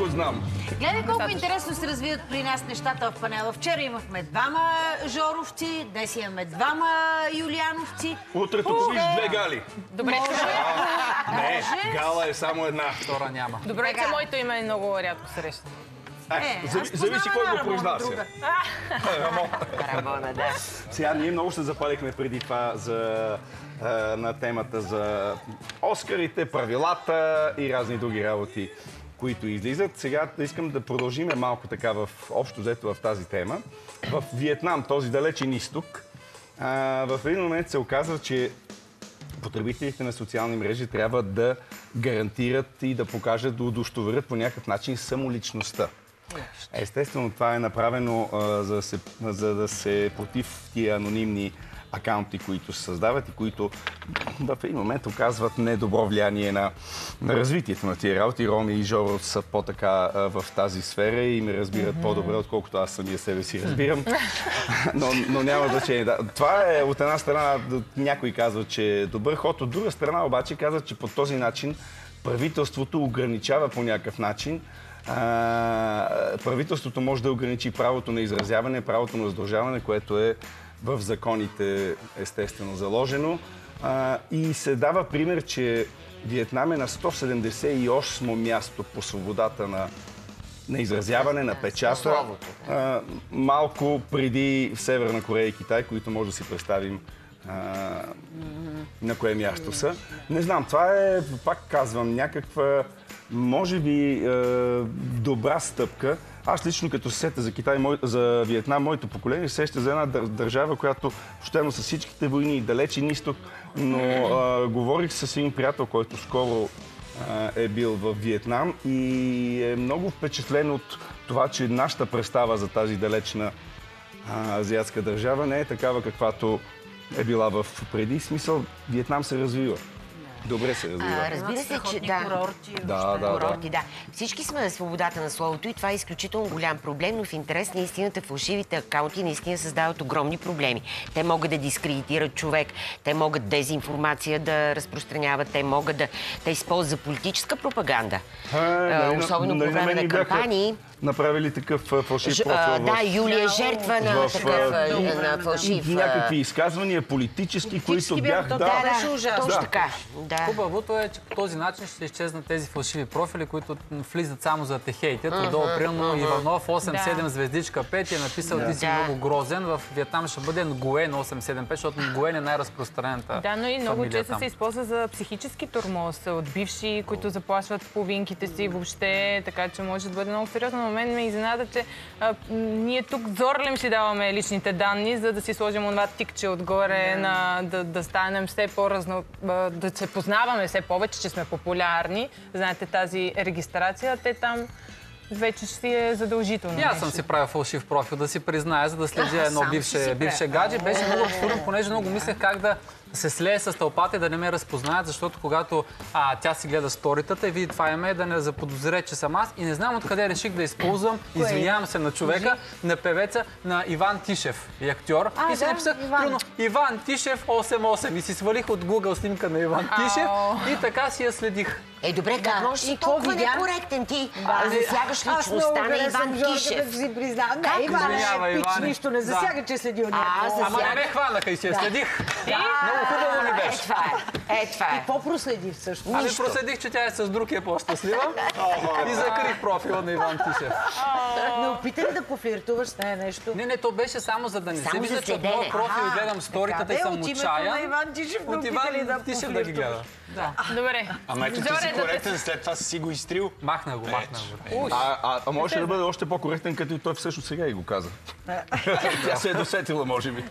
Го знам. Гледай колко интересно се развиват при нас нещата в панела. Вчера имахме двама Жоровци, днес имаме двама Юлиановци. Утре тук виж две гали. Добре, Не, гала е само една. Втора няма. добре, че моето име е много рядко срещано. Е, зависи кой го произнася. Рамона, да. Сега ние много се запалихме преди това за, а, на темата за Оскарите, правилата и разни други работи, които излизат. Сега искам да продължиме малко така в общо взето в тази тема. В Виетнам, този далечен изток, в един момент се оказва, че потребителите на социални мрежи трябва да гарантират и да покажат, да удостоверят по някакъв начин самоличността. Естествено, това е направено а, за, да се, за да се против тия анонимни акаунти, които се създават и които в един момент оказват недобро влияние на, на развитието на тия работи. Роми и Жоро са по-така в тази сфера и ме разбират по-добре, отколкото аз самия себе си разбирам. но, но няма значение. Да. Това е от една страна, някой казва, че е добър ход, от друга страна обаче казват, че по този начин правителството ограничава по някакъв начин а, правителството може да ограничи правото на изразяване, правото на сдружаване, което е в законите естествено заложено. А, и се дава пример, че Виетнам е на 178 място по свободата на, на изразяване, на печата. А, малко преди Северна Корея и Китай, които може да си представим а, на кое място са. Не знам, това е, пак казвам, някаква, може би, е, добра стъпка. Аз лично като се сета за Китай, мой, за Виетнам, моето поколение се сеща за една дър- държава, която, щено с всичките войни и далечен изток, но е, говорих с един приятел, който скоро е бил в Виетнам и е много впечатлен от това, че нашата представа за тази далечна а, азиатска държава не е такава, каквато е била в преди. Смисъл, Виетнам се развива. Добре се развива. А, разбира се, че да. курорти. Да, да, да. Курорти, да. Всички сме на свободата на словото и това е изключително голям проблем, но в интерес на истината фалшивите акаунти наистина създават огромни проблеми. Те могат да дискредитират човек, те могат дезинформация да разпространяват, те могат да те използват за политическа пропаганда. Е, А, особено по време на ми бяха кампании. Направили такъв фалшив Ж- профил а, в... да, Юлия е жертва на в, такъв а, на фалшив. някакви изказвания, политически, които бях... Да, Да, беше да, ужасно. точно Да. така. Да. Хубавото е, че по този начин ще изчезнат тези фалшиви профили, които влизат само за да те хейтят. Отдолу, примерно, Иванов 87 звездичка 5 е написал ти си Да. много грозен. В Виетнам ще бъде Нгуен 875, защото Нгуен е най-разпространената Да, но и много често се използва за психически тормоз от бивши, които заплашват половинките си въобще, така че може да бъде много сериозно. Мен ме изненада, че а, ние тук зорлем си даваме личните данни, за да си сложим това тикче отгоре, на, да, да станем все по-разно, да се познаваме все повече, че сме популярни. Знаете тази регистрация, те там вече ще си е задължително. И аз съм си правил фалшив профил, да си призная, за да следя едно бивше, бивше гадже. Беше много абсурдно, понеже много мислех как да се слее с тълпата и да не ме разпознаят, защото когато а, тя си гледа сторитата и види това име, да не заподозре, че съм аз. И не знам откъде реших да използвам, извинявам се на човека, на певеца, на Иван Тишев и актьор. А, и си да, написах, Иван. примерно, Иван Тишев 88 и си свалих от Google снимка на Иван Тишев и така си я следих. Е, добре, как Да. можеш И толкова видя? некоректен ти? А, засягаш личността на Иван Тишев. да си признавам. Как? Не, Иван е пич, нищо не Да. засяга, че следи от А, някого. Ама не ме хванаха и си я следих. Много хубаво ми Е, беше. това е. Е, това е. Какво проследи всъщност? Ами проследих, че тя е с друг и е по-щастлива и закрих профила на Иван Тишев. Не опита ли да пофлиртуваш с нея нещо? Не, не, то беше само за да не се вижда, че от моя профил гледам сторитата и съм от името отчаян. на Иван Тишев не От опита ли Иван да Тишев да ги гледа. Да. Добре. Ама ето ти си да те- коректен, след това си го изтрил. Махна го, махна го. А, можеше да бъде още по-коректен, като и той всъщност сега и го каза. Тя се е досетила, може би.